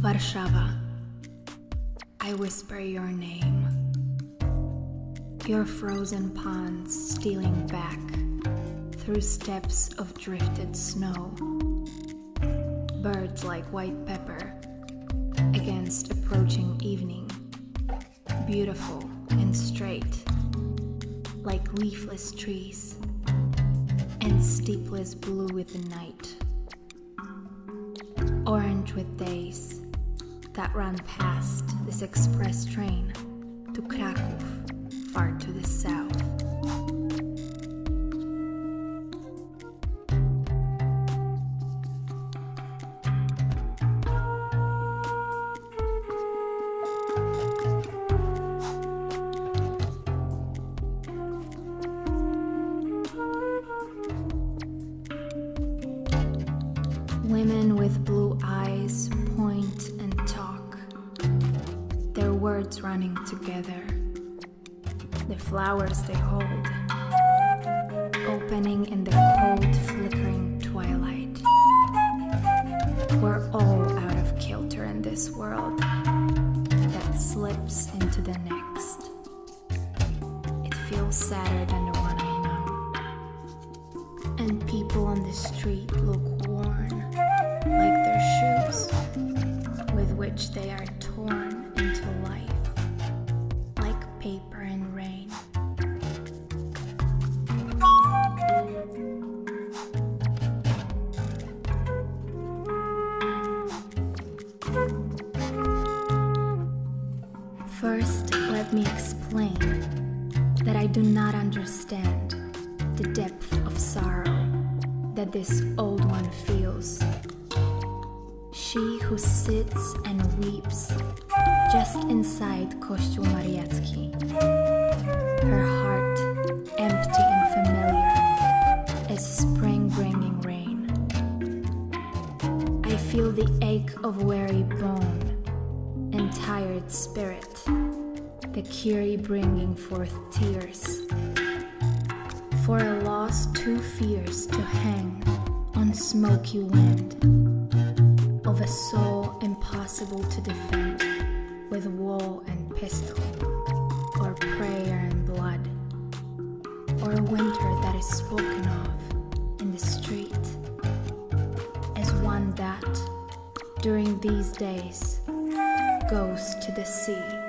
Warszawa, I whisper your name. Your frozen ponds stealing back through steps of drifted snow. Birds like white pepper against approaching evening, beautiful and straight, like leafless trees, and steepless blue with the night, orange with days that ran past this express train to Krakow, far to the south. Women with blue eyes words running together. The flowers they hold, opening in the cold, flickering twilight. We're all out of kilter in this world that slips into the next. It feels sadder than the one I know. And people on the street look worn, paper in rain. First, let me explain that I do not understand the depth of sorrow that this old one feels. She who sits and weeps just inside Kościół Mariacki, her heart empty and familiar as spring bringing rain. I feel the ache of weary bone and tired spirit, the Kyrie bringing forth tears. For a loss too fierce to hang on smoky wind, of a soul impossible to defend with wall and pistol, or prayer and blood, or a winter that is spoken of in the street as one that, during these days, goes to the sea